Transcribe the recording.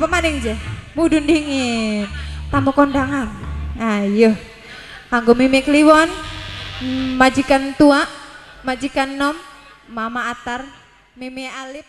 Apa je? Mudun dingin. Tamu kondangan. Ayo. Kanggo mimik Kliwon, majikan tua, majikan nom, Mama Atar, Mimi Alip,